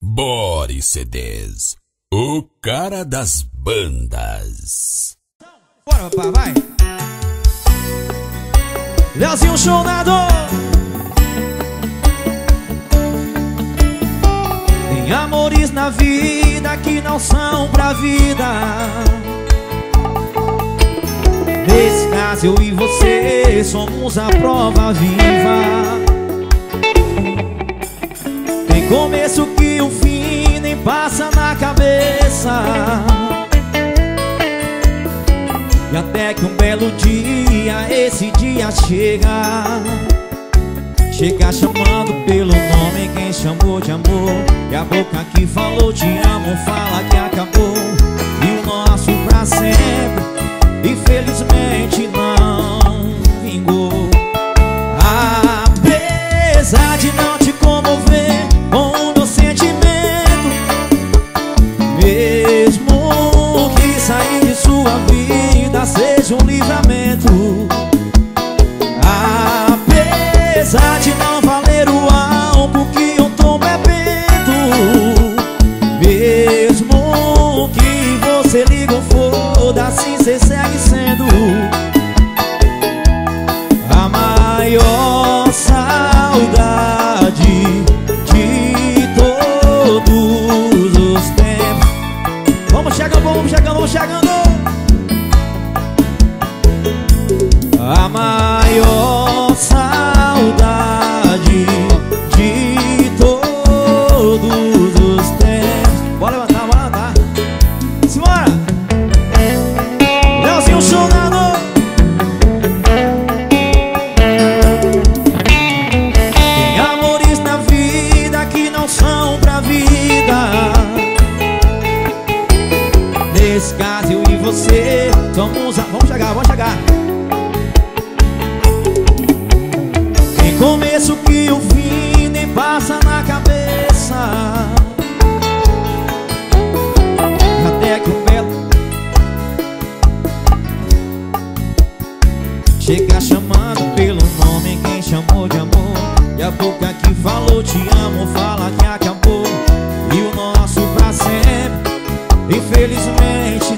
Boris CDs, o cara das bandas. Bora, opa, vai! Leozinho Chonado! Tem amores na vida que não são pra vida. Nesse caso, eu e você somos a prova viva. Tem começo o fim nem passa na cabeça. E até que um belo dia, esse dia chega. Chega chamando pelo nome quem chamou de amor. E a boca que falou te amo fala que acabou. E o nosso pra sempre Infelizmente não Chega chamando pelo nome quem chamou de amor. E a boca que falou te amo fala que acabou. E o nosso pra sempre Infelizmente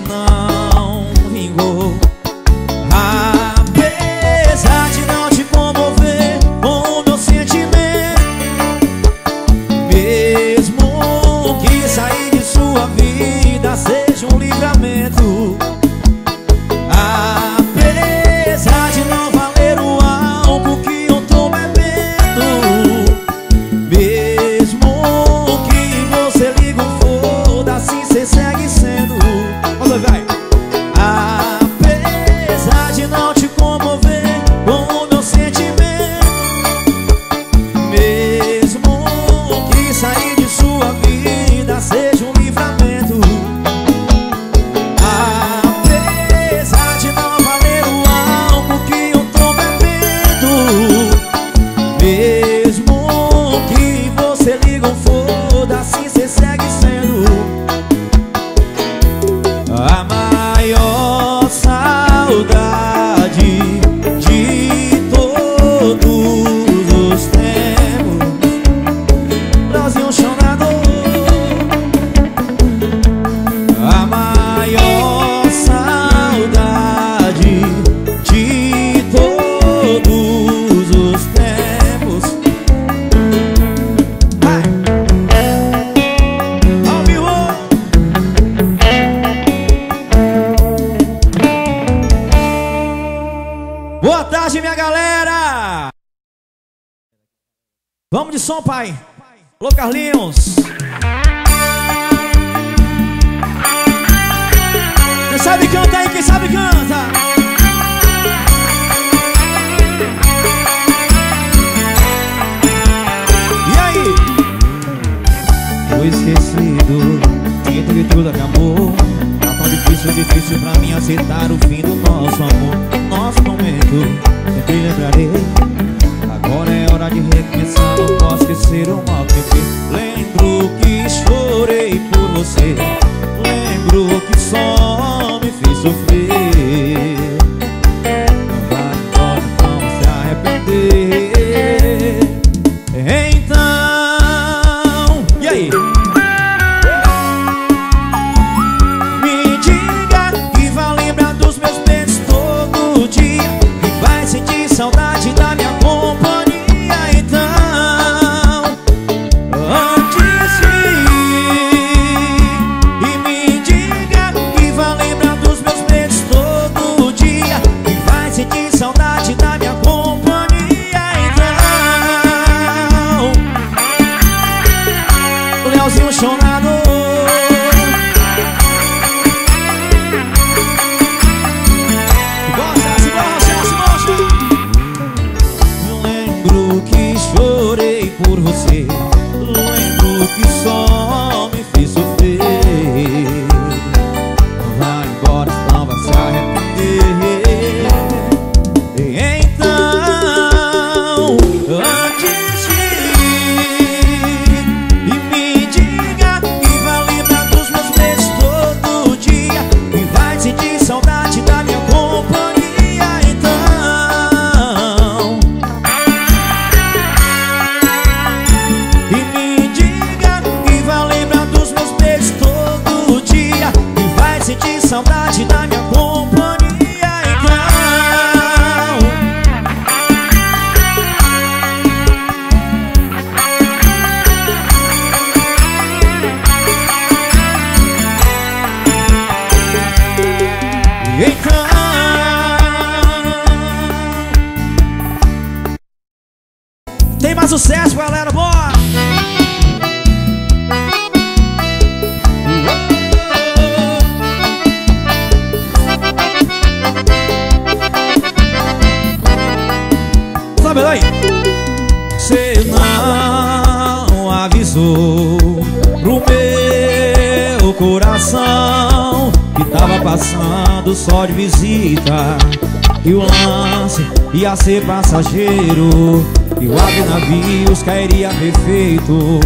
passageiro E o ave navios cairia perfeito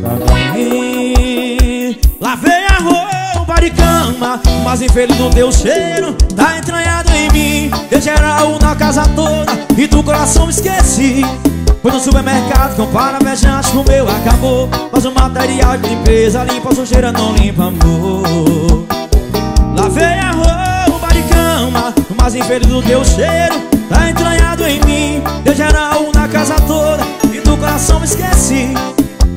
Pra mim Lavei a roupa de cama Mas infeliz não deu cheiro Tá entranhado em mim. Deu geral na casa toda E do coração esqueci. Foi no supermercado comprar a vejante O meu acabou. Mas o material de limpeza Limpa sujeira, não limpa amor. Lavei a roupa de cama Mas infeliz não deu cheiro Tá entranhado em mim Deu geral na casa toda E do coração me esqueci.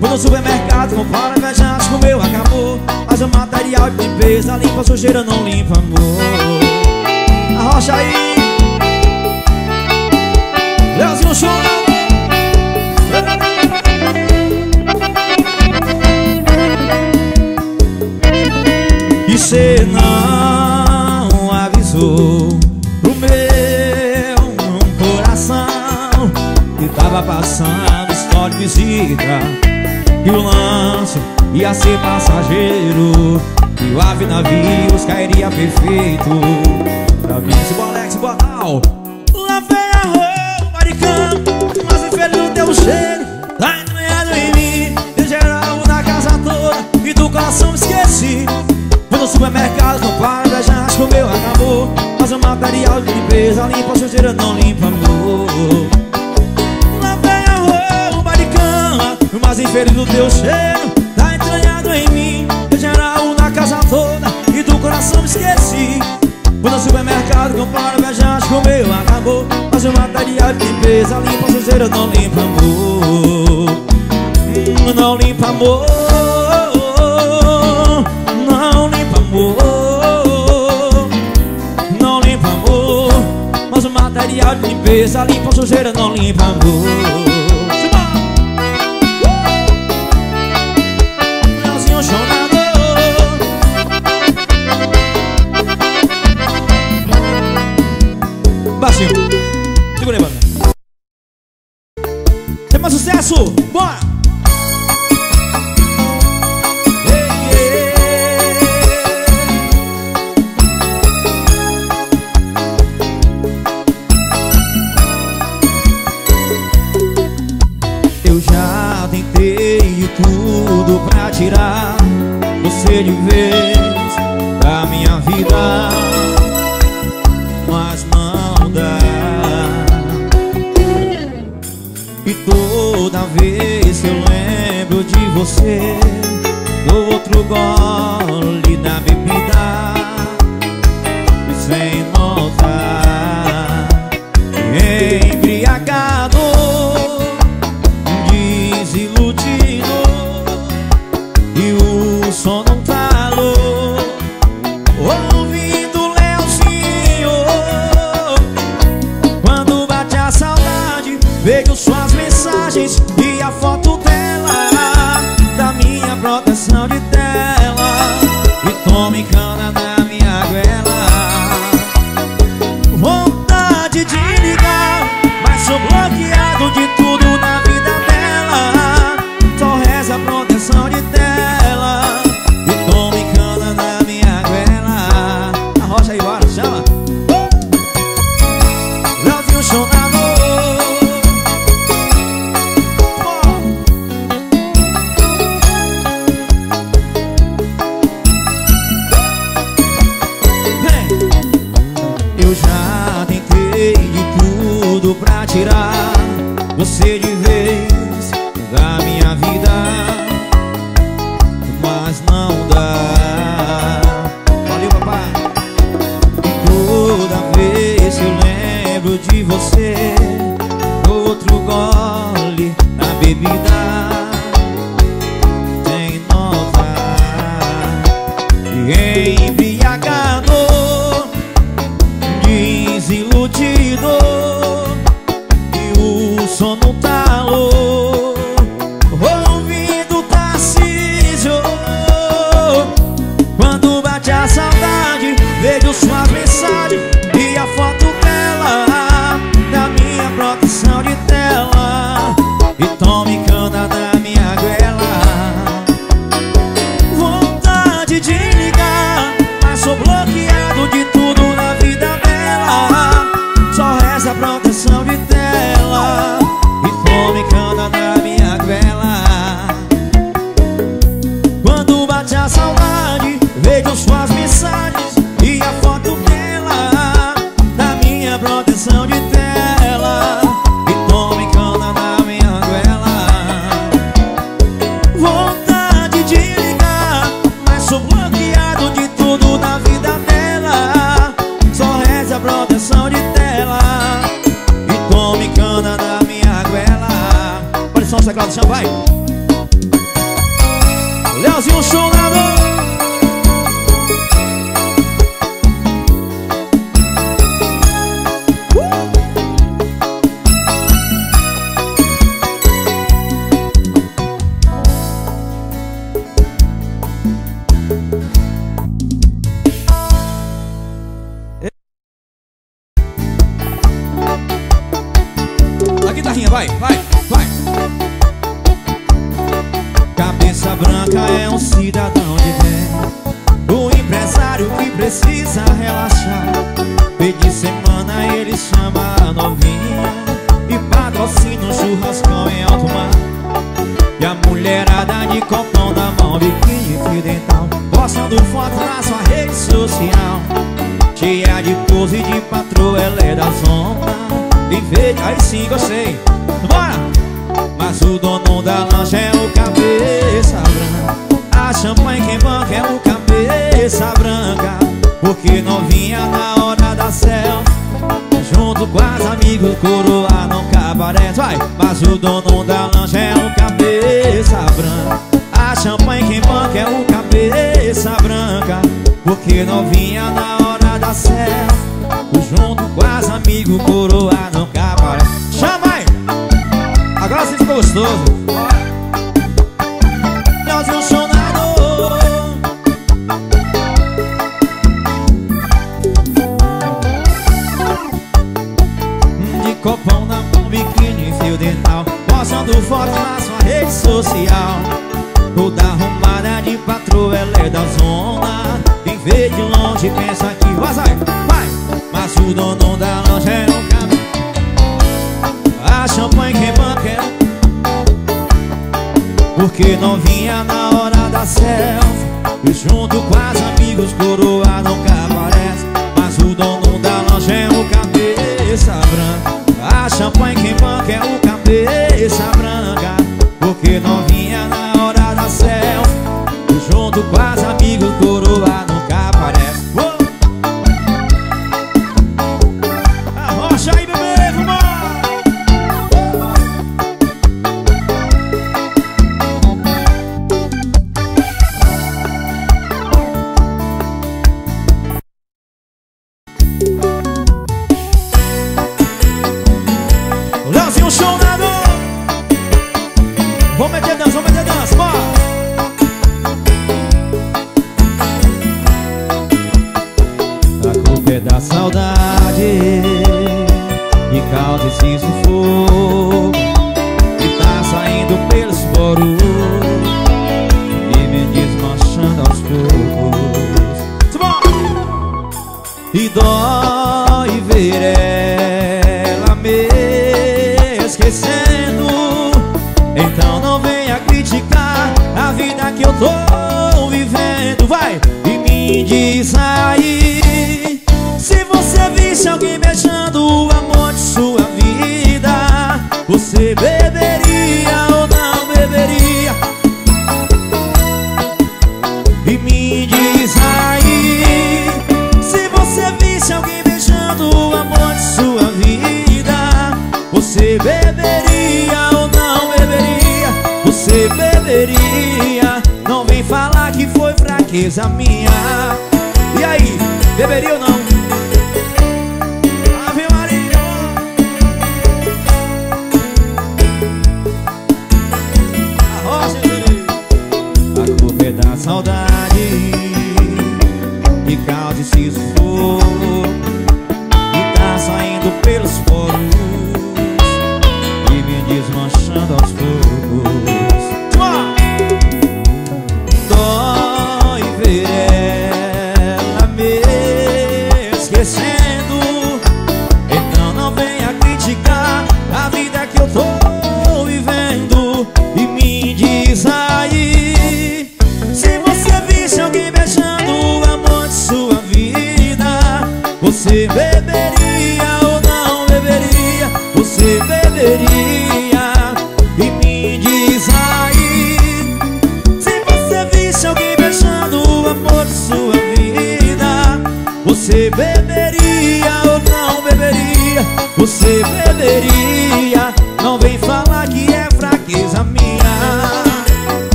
Fui no supermercado comprar a vejante O meu acabou Mas o material de limpeza Limpa sujeira, não limpa amor. Arrocha aí. Leozinho chora E cê não avisou tava passando história de visita E o lance ia ser passageiro E o ave navios cairia perfeito. Pra mim, se bolex, botal Lavei a roupa de cama Mas infeliz não deu cheiro Tá entranhado em mim Deu geral na casa toda E do coração me esqueci. Vou no supermercado comprar viajante que o meu acabou Mas o material de limpeza Limpa sujeira, não limpa amor Mas infeliz não deu cheiro Tá entranhado em mim. Deu geral na casa toda E do coração me esqueci. Vou no supermercado comprar viajante que o meu acabou. Mas o material de limpeza Limpa sujeira, não limpa amor. Não limpa amor. Não limpa amor. Não limpa amor. Mas o material de limpeza Limpa sujeira, não limpa amor você Copão na mão, biquíni fio dental Postando foto na sua rede social. Toda arrumada de patroa, ela é da zona. Quem vê de longe pensa que vai, vai Mas o dono da loja é um caminho A champanhe quem banquera é. Porque novinha na hora da selfie. E junto com as amigos coroa give on saudade. Que causa esse sufoco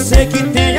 gente Eu sei que tem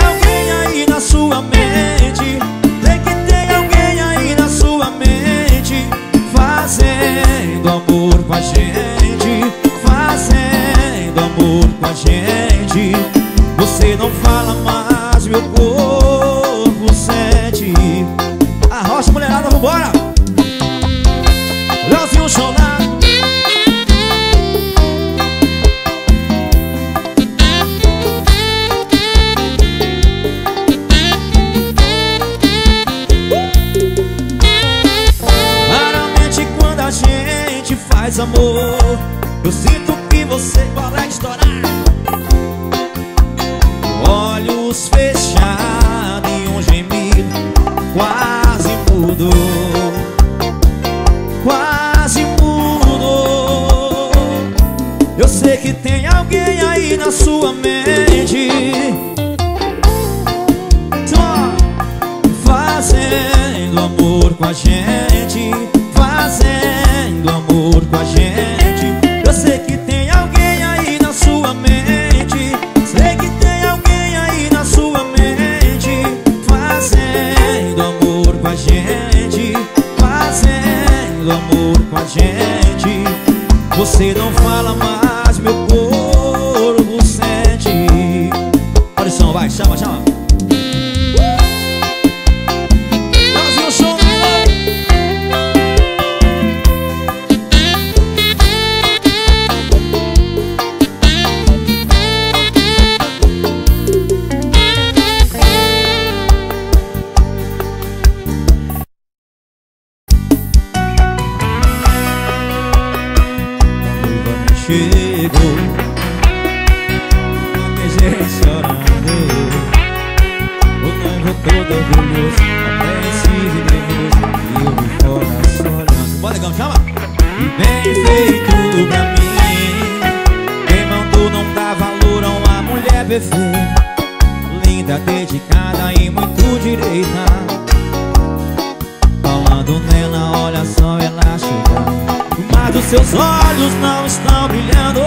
Mas os seus olhos não estão brilhando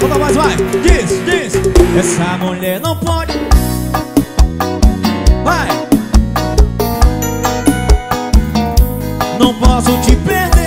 Toda mais vai, diz, diz. Essa mulher não pode. Vai. Não posso te perder.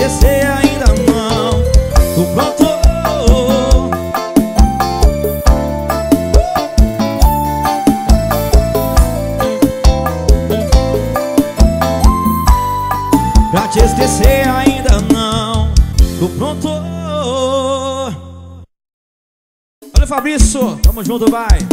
Esquecer ainda não Tô pronto Pra te esquecer ainda não Tô pronto. Olha Fabrício, tamo junto, vai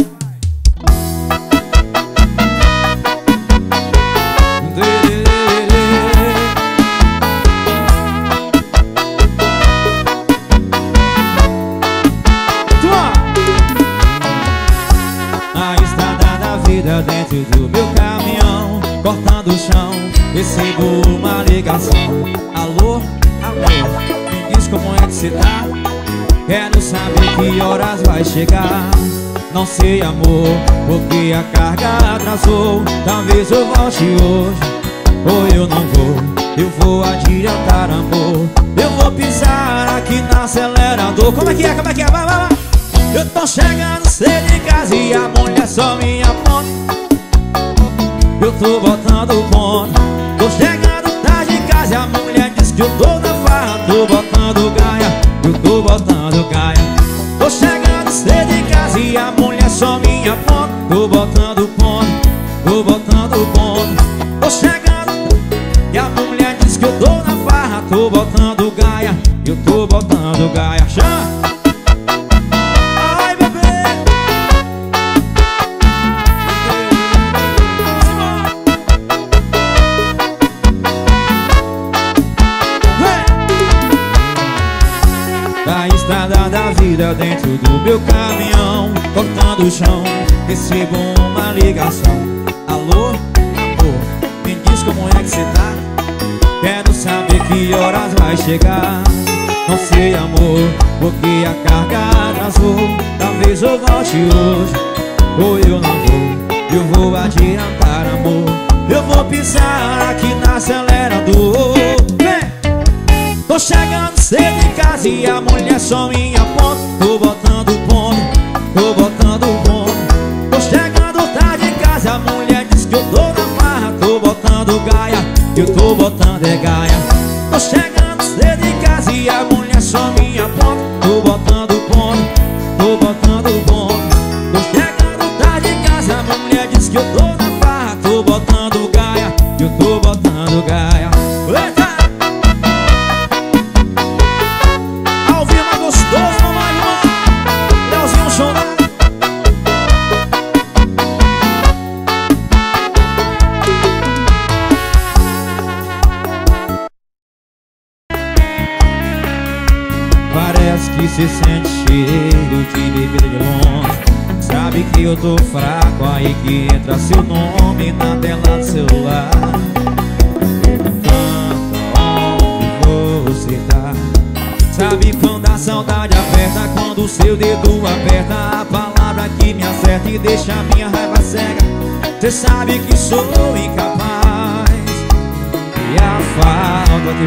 sei amor, porque a carga atrasou. Talvez eu volte hoje, ou eu não vou. Eu vou adiantar amor. Eu vou pisar aqui no acelerador. Como é que é, como é que é, vai, vai, vai. Eu tô chegando cedo em casa e a mulher só me aponta. Eu tô botando ponto. Tô chegando tarde em casa e a mulher diz que eu tô na farra. Tô botando gaia, eu tô botando gaia. Tô chegando cedo em casa e a mulher só me aponta Tô botando ponto, tô botando ponto Tô chegando e a mulher diz que eu tô na farra Tô botando gaia, eu tô botando gaia eu tô botando é gaia Tô chegando cedo em casa e a mulher só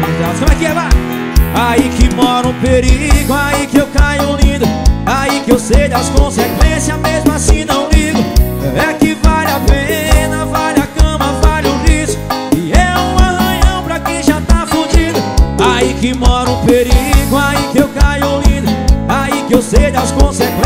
traz Como é que é, vai? Aí que mora um perigo Aí que eu caio lindo Aí que eu sei das consequências Mesmo assim não ligo. É que vale a pena Vale a cama, vale o risco E é um arranhão pra quem já tá fudido. Aí que mora um perigo Aí que eu caio lindo Aí que eu sei das consequências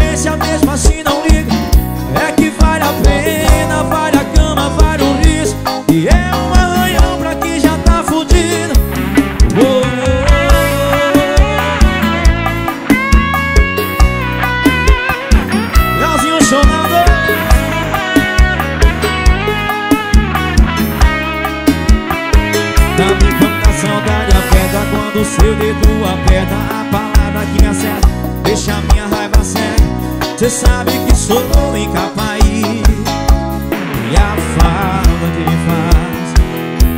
cega Cê sabe que sou incapaz E a falta que me faz.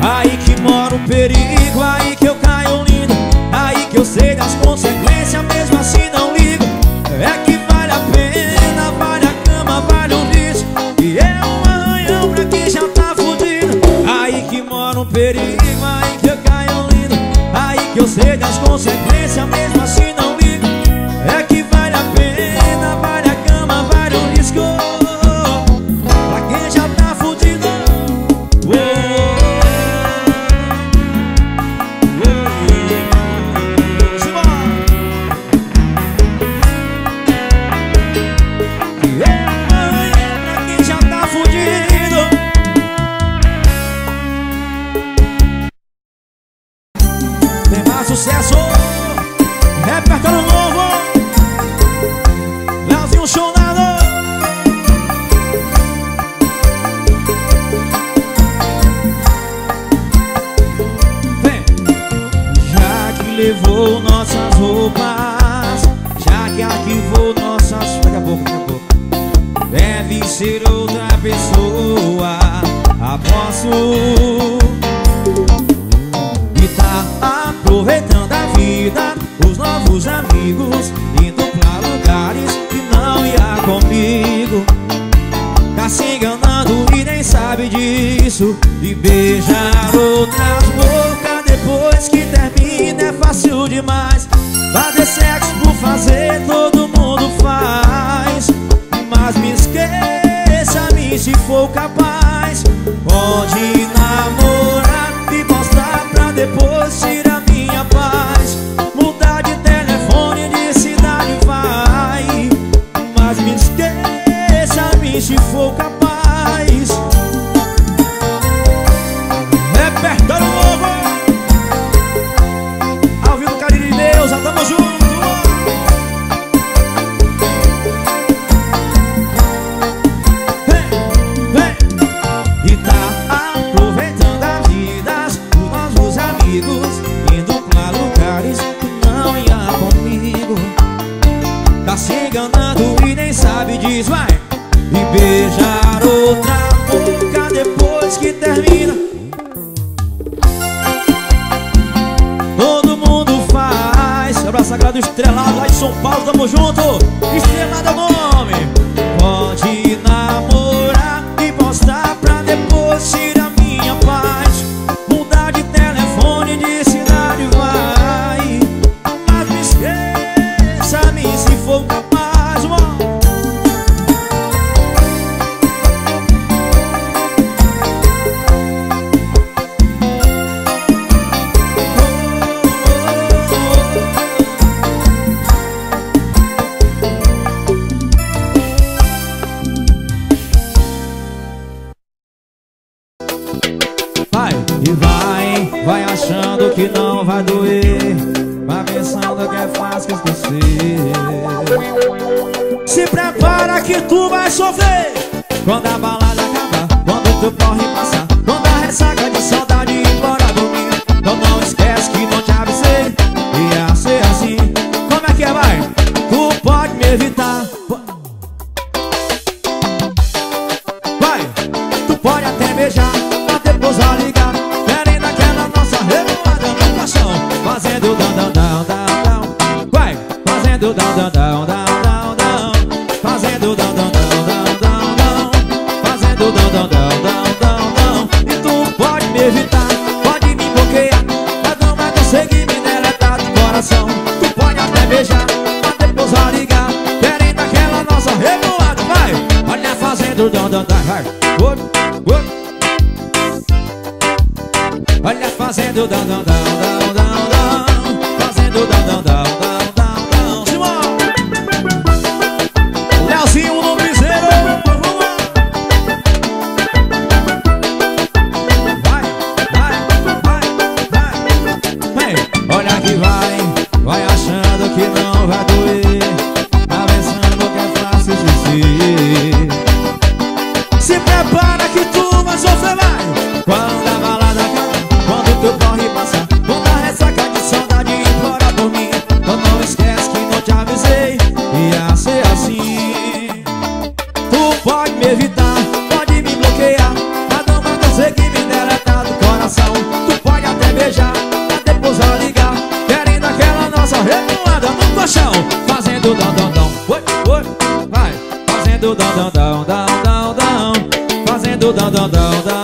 Aí que mora o perigo Aí que eu caio lindo. Aí que eu sei das consequências Mesmo assim não ligo. É que vale a pena Vale a cama, vale o risco E é um arranhão pra quem já tá fudido. Aí que mora um perigo Aí que eu caio lindo. Aí que eu sei das consequências Mesmo Fazendo dão dão dão dão dão Fazendo dão dão dão dão.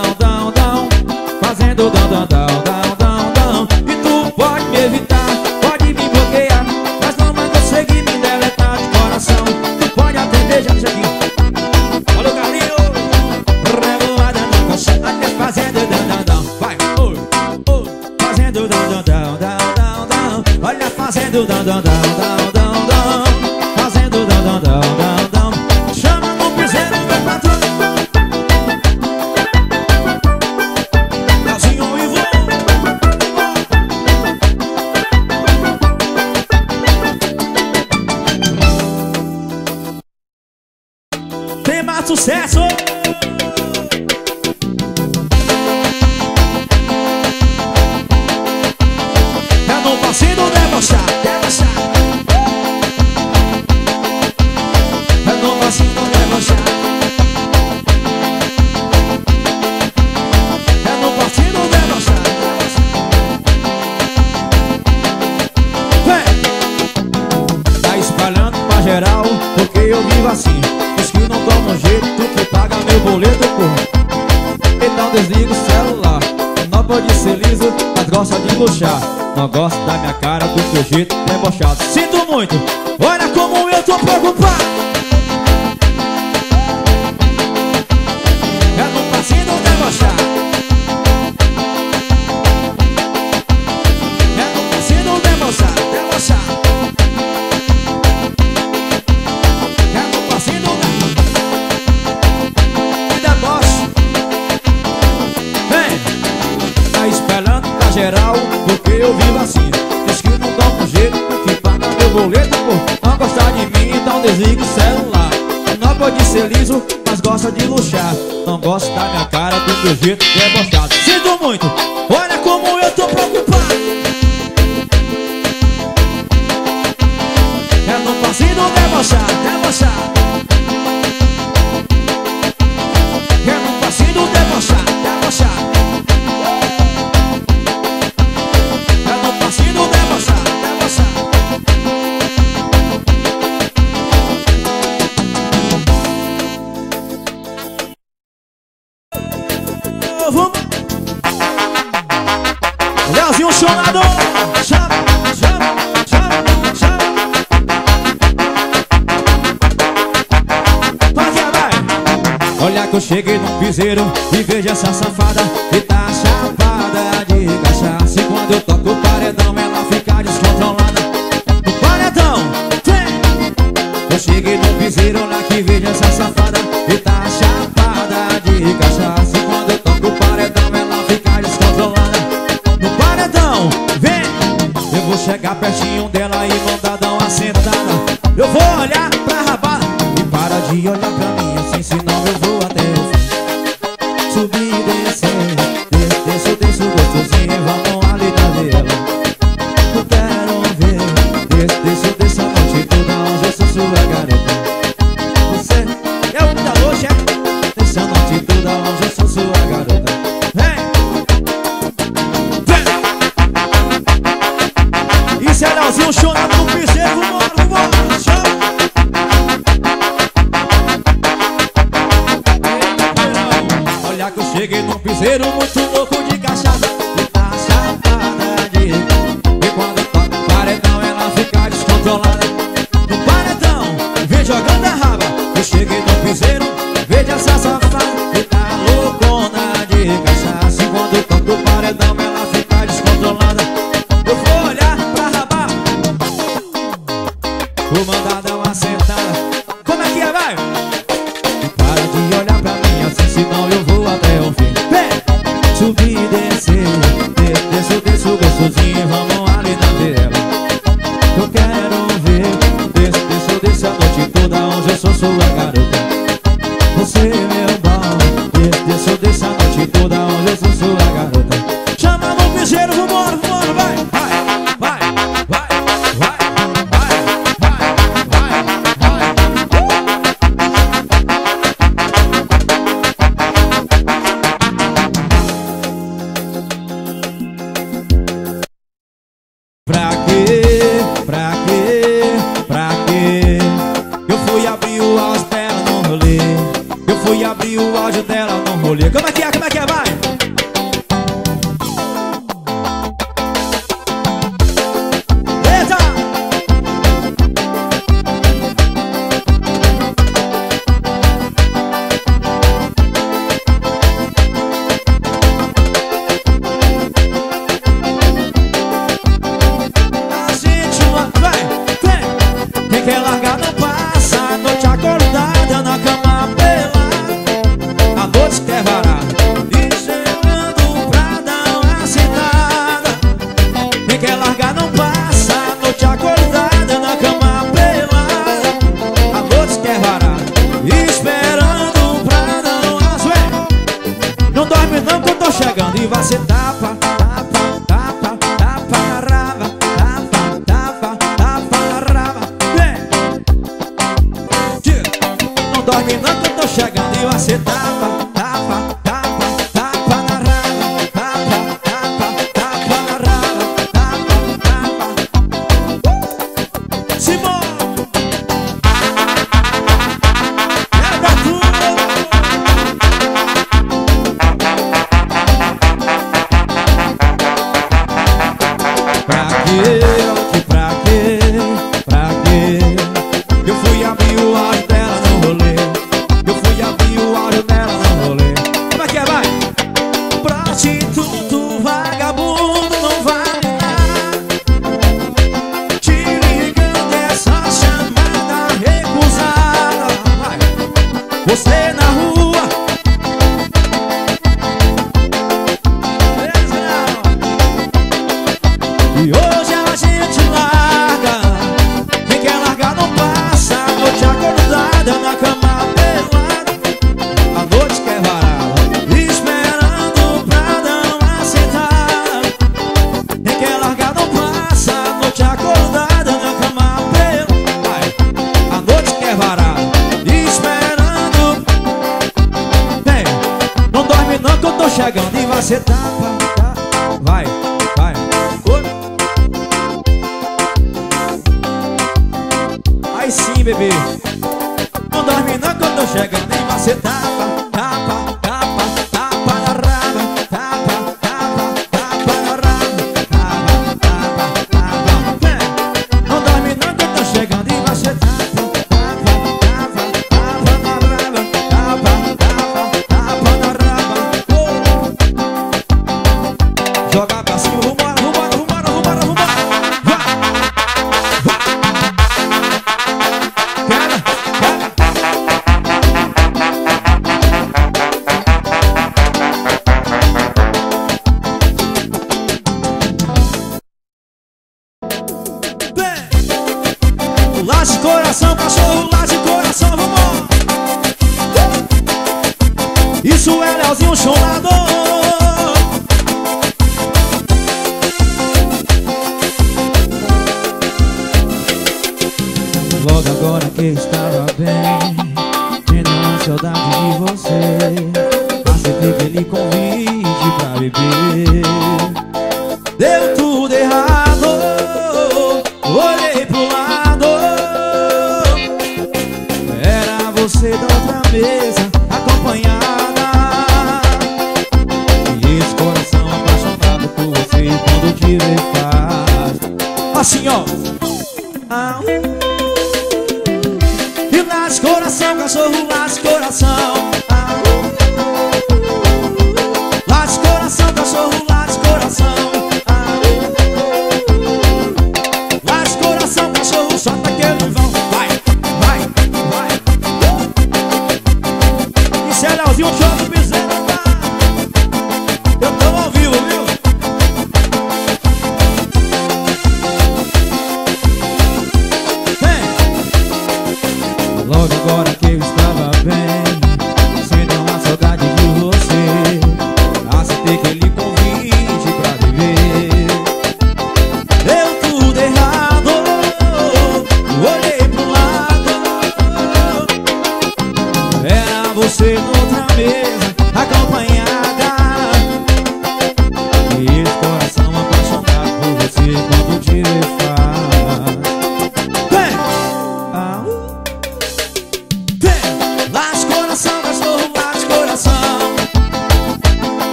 Piseiro E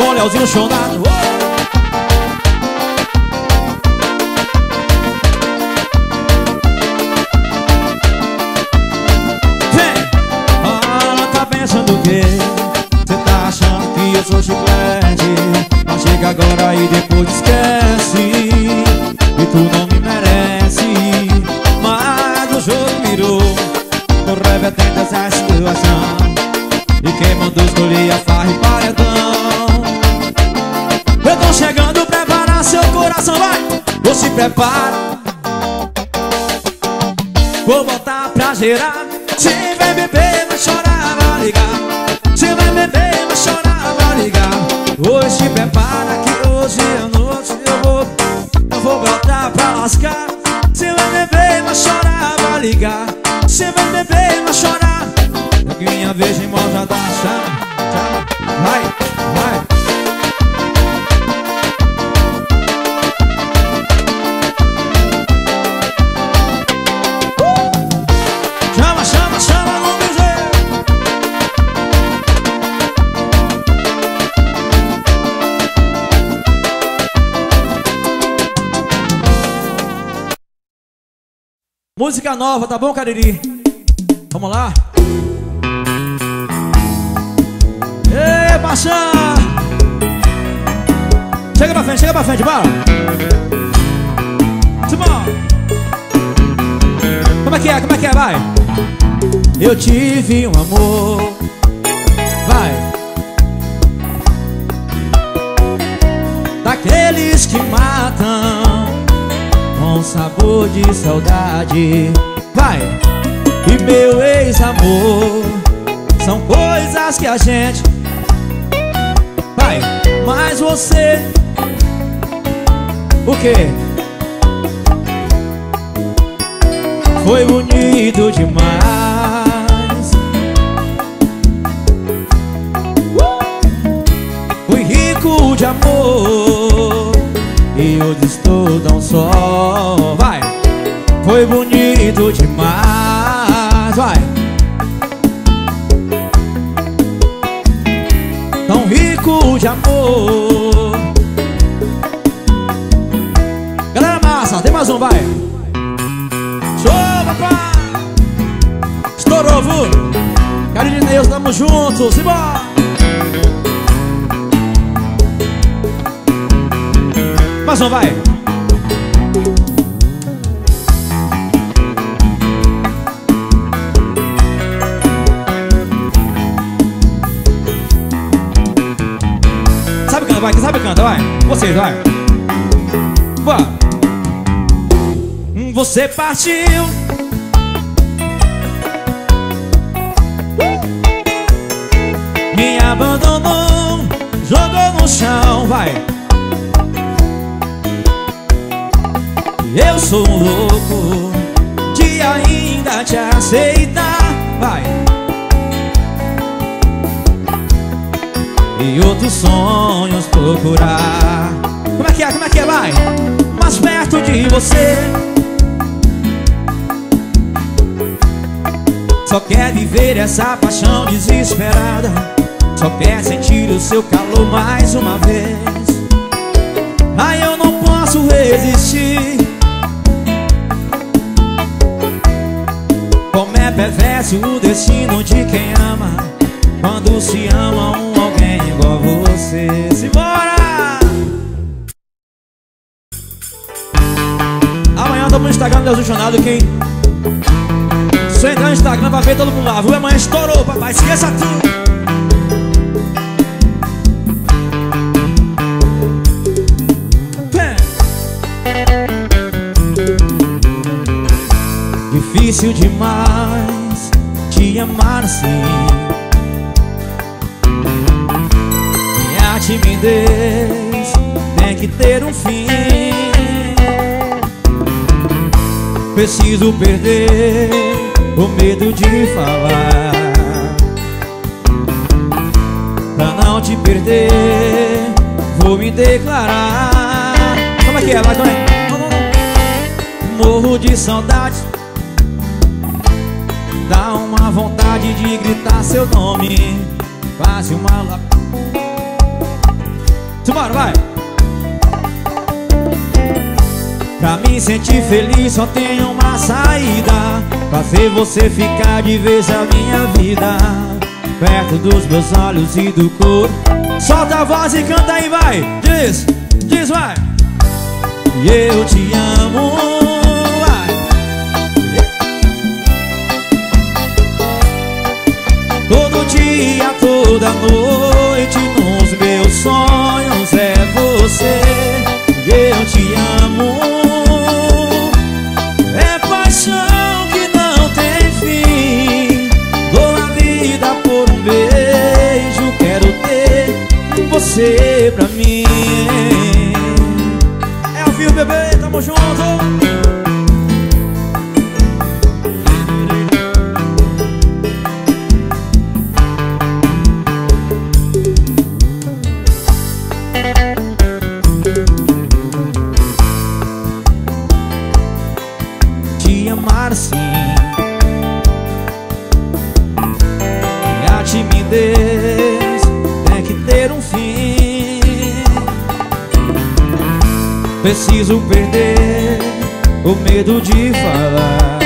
com Leozinho chonado Vem! Ah, tá pensando o quê? Cê tá achando que eu sou chiclete Mas chega agora e depois esquece prepara. Vou botar pra gerar Música nova, tá bom, Cariri? Vamos lá? Ei, paixão! Chega pra frente, chega pra frente, bora! Como é que é, como é que é, vai? Eu tive um amor Com sabor de saudade. Vai! E meu ex-amor São coisas que a gente Vai! Mas você O quê? Foi bonito demais. Fui rico de amor E hoje estou tão só Vai! Foi bonito demais Vai! Tão rico de amor Galera massa, tem mais um, vai! Show, papai! Estourou! Carinho e Neus, tamo juntos, simbora! Mais um, vai! Sabe canta, vai, sabe canta, vai! Vocês, vai! Vai! Você partiu Me abandonou Jogou no chão, vai Eu sou um louco De ainda te aceitar, vai. E outros sonhos procurar. Como é que é, como é que é, vai? Mais perto de você. Só quer viver essa paixão desesperada. Só quer sentir o seu calor mais uma vez. Ai, eu não posso resistir Como é perverso o destino de quem ama Quando se ama um alguém igual você Simbora! Amanhã eu tô Instagram do Deus do Jornado, quem... Se entrar no Instagram vai ver todo mundo lá, viu? Amanhã estourou, papai, esqueça tudo Preciso perder o medo de falar Pra não te perder, vou me declarar Como é que é? Vai, Morro de saudade Dá uma vontade de gritar seu nome Quase uma. Simbora, vai! Pra me sentir feliz só tem uma saída Fazer você ficar de vez a minha vida Perto dos meus olhos e do corpo Solta a voz e canta aí, vai! Diz, diz, vai! E eu te amo vai. Todo dia, toda noite Nos meus sonhos é você E eu te amo você pra mim. É o vivo, bebê, tamo junto o medo de falar.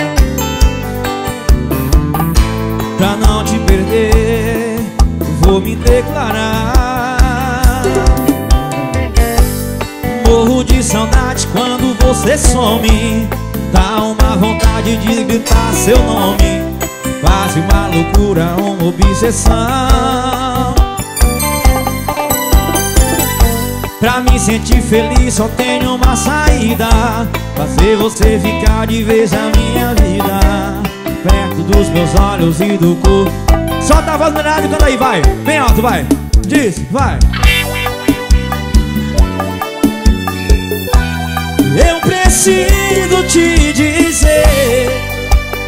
Pra não te perder, vou me declarar. Morro de saudade quando você some. Dá uma vontade de gritar seu nome. Quase uma loucura, uma obsessão Pra me sentir feliz só tenho uma saída. Fazer você ficar de vez a minha vida. Perto dos meus olhos e do corpo. Solta a voz no rádio, canta aí, vai. Bem alto, vai. Diz, vai. Eu preciso te dizer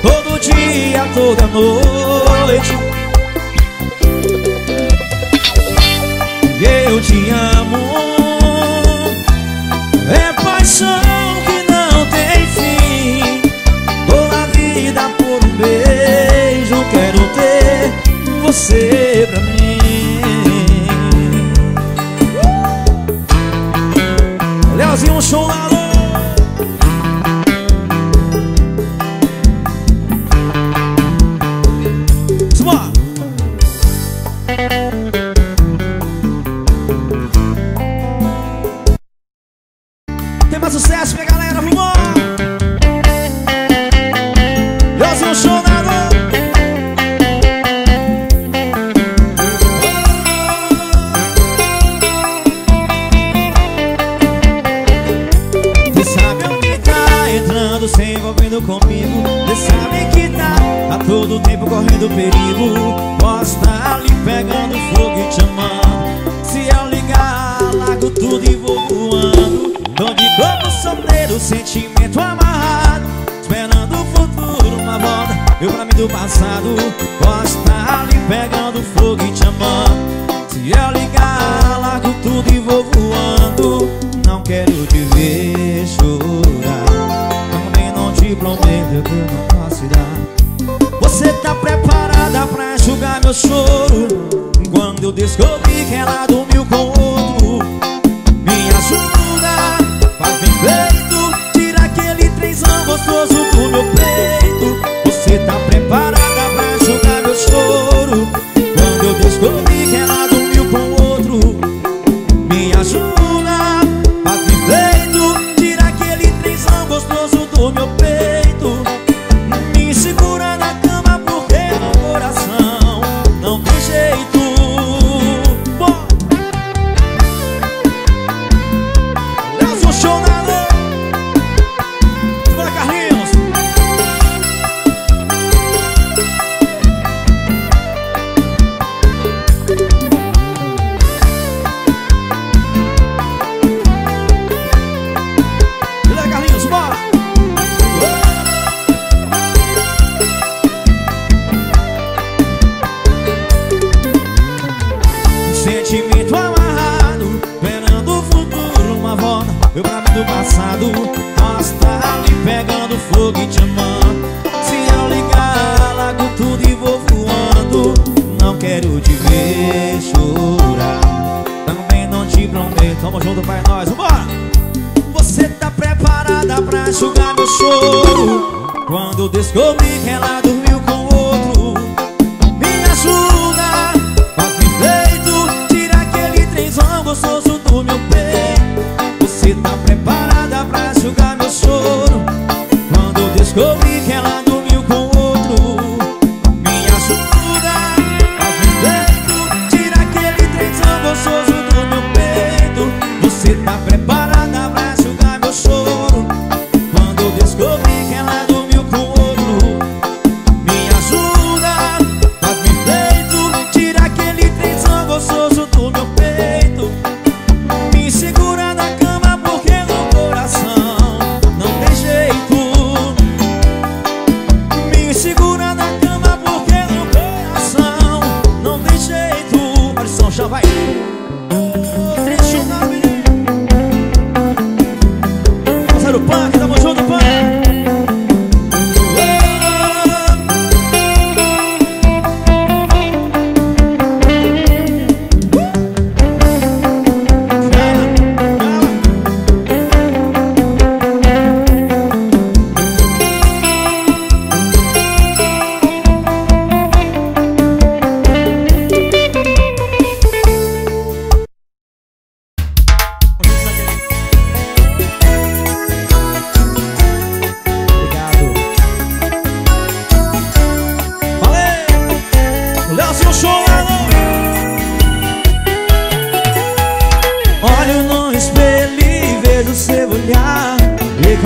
Todo dia, toda noite Eu te amo você pra mim. Leozinho, um show na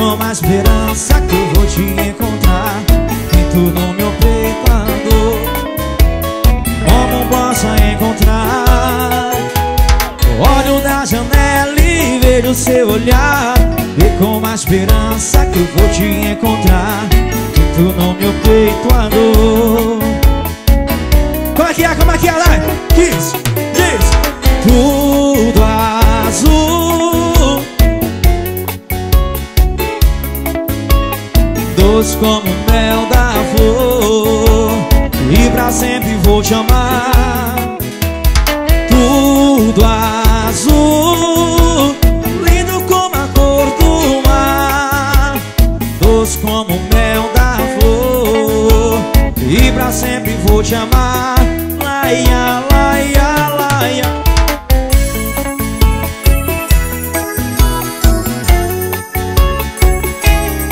com uma esperança que eu vou te encontrar. Sinto no meu peito a dor. Como posso encontrar? Olho da janela e vejo seu olhar E com uma esperança que eu vou te encontrar Sinto no meu peito a dor Como é que é, como é que é? Diz, diz Doce como mel da flor E pra sempre vou te amar. Tudo azul Lindo como a cor do mar. Doce como o mel da flor E pra sempre vou te amar. Laia, laia, laia.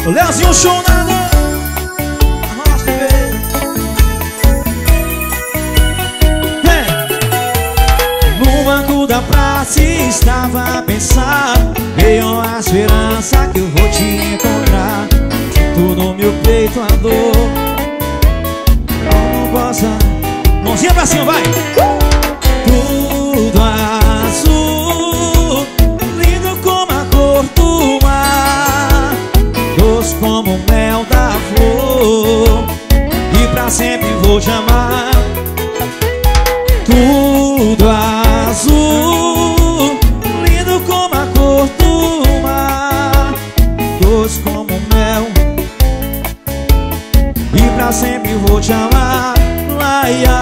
O Leozinho chorando Arrasta, estava a pensar Veio a esperança que eu vou te encontrar. Sinto no meu peito a dor Como possa Mãozinha pra cima, vai! Tudo azul Lindo como a cor do mar. Doce como o mel da flor. E pra sempre vou te amar Laia, laia,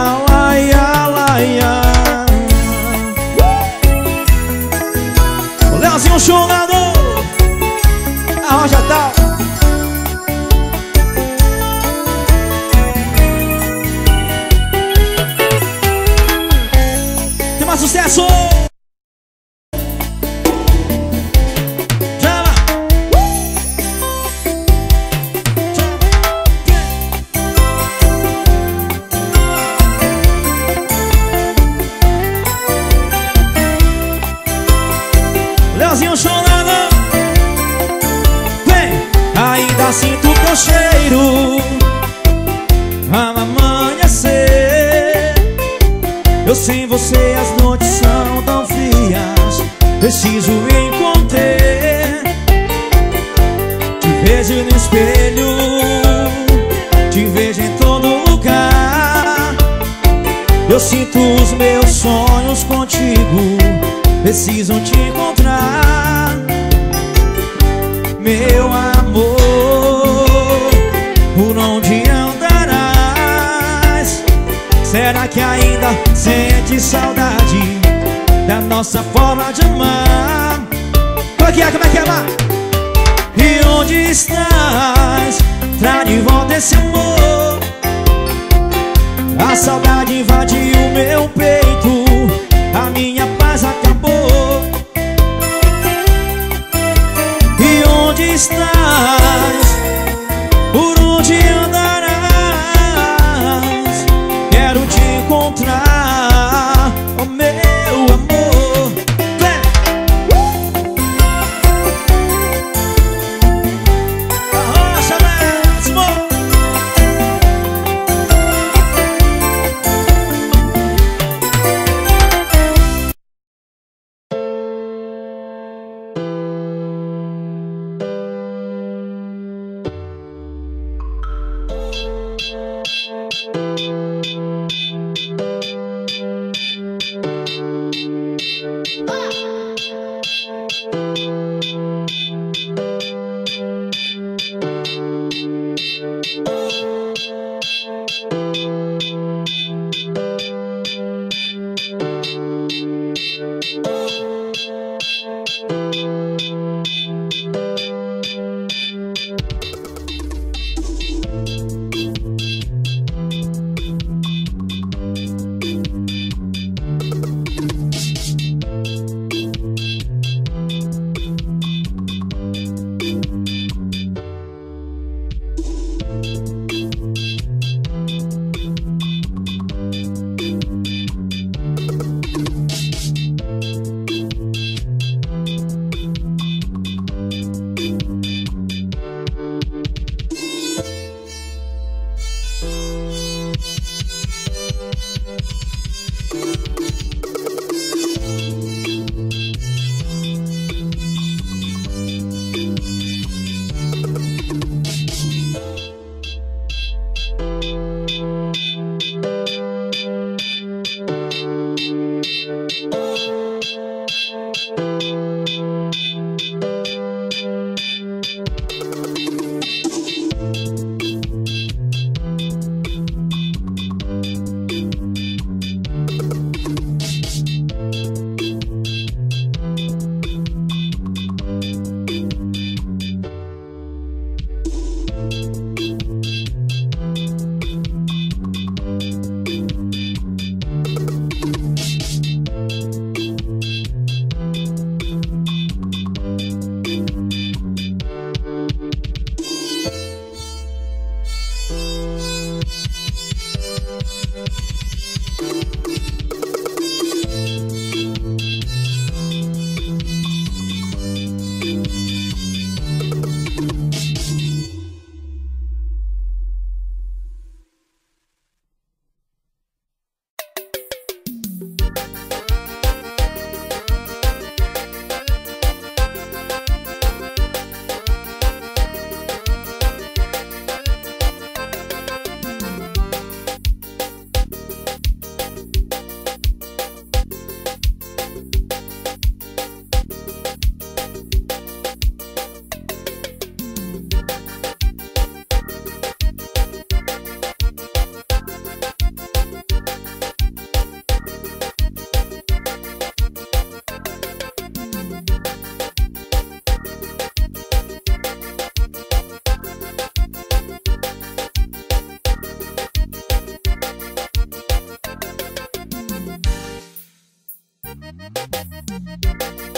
nossa forma de amar Como é que é, como é que é, amar? E onde estás? Traz de volta esse amor A saudade invadiu meu peito Bye. Thank you.